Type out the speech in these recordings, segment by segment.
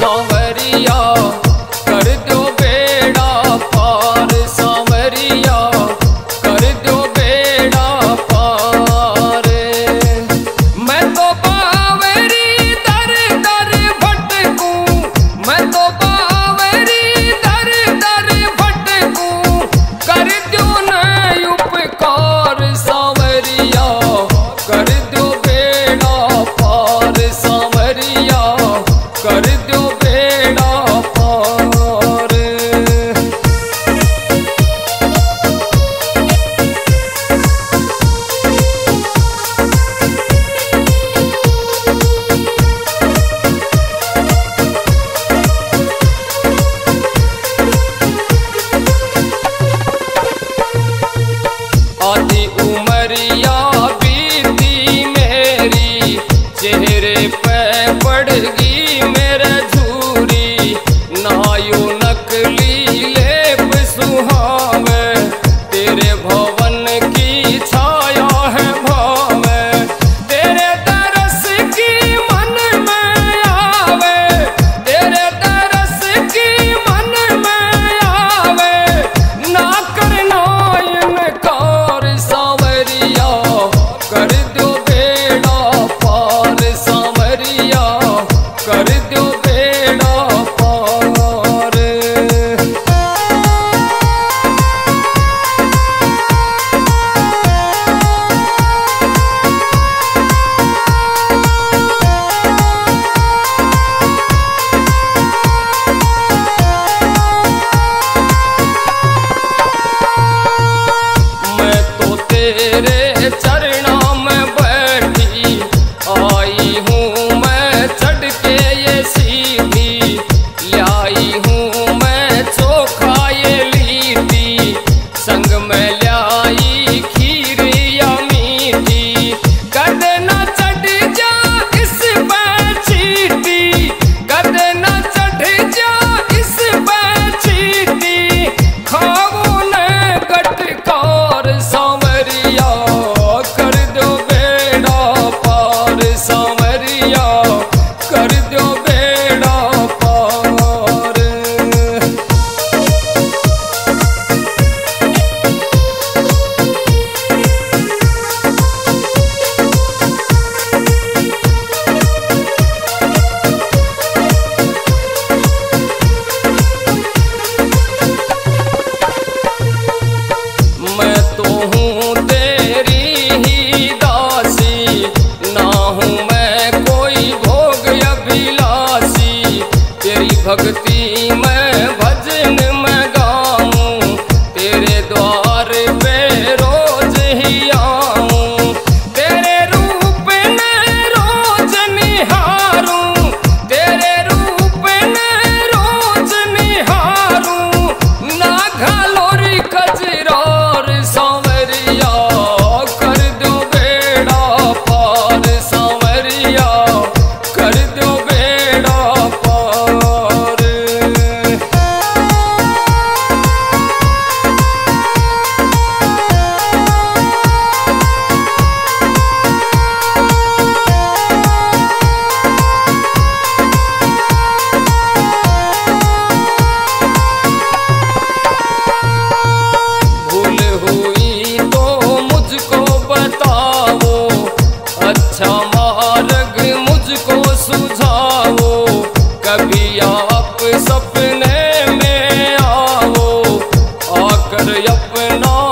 So. na you no.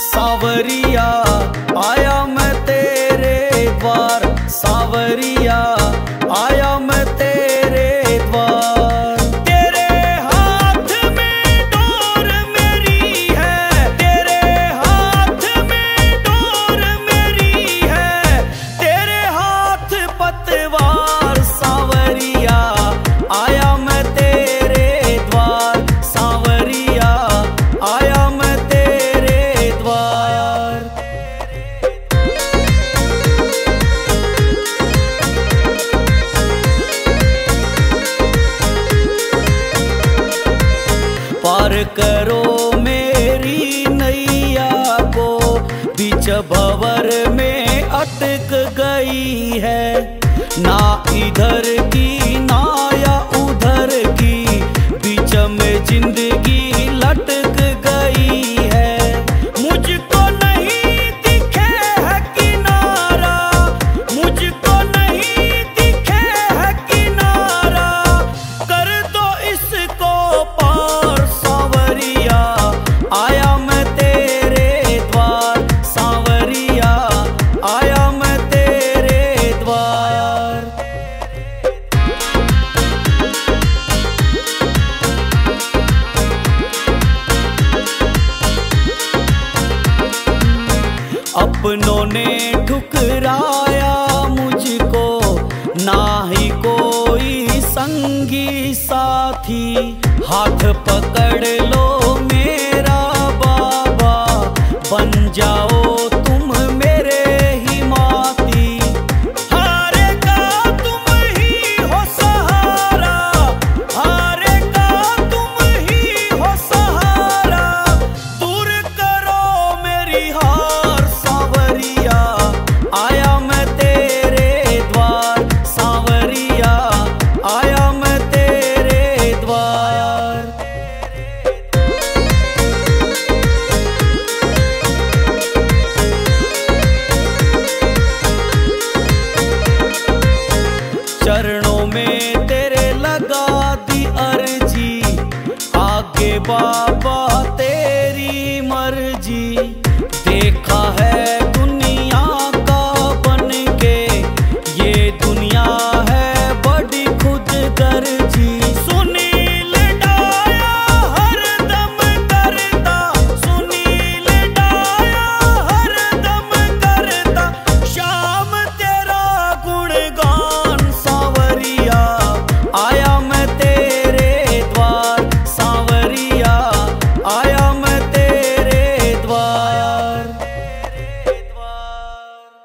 सावरिया आया मैं तेरे द्वार। सावरिया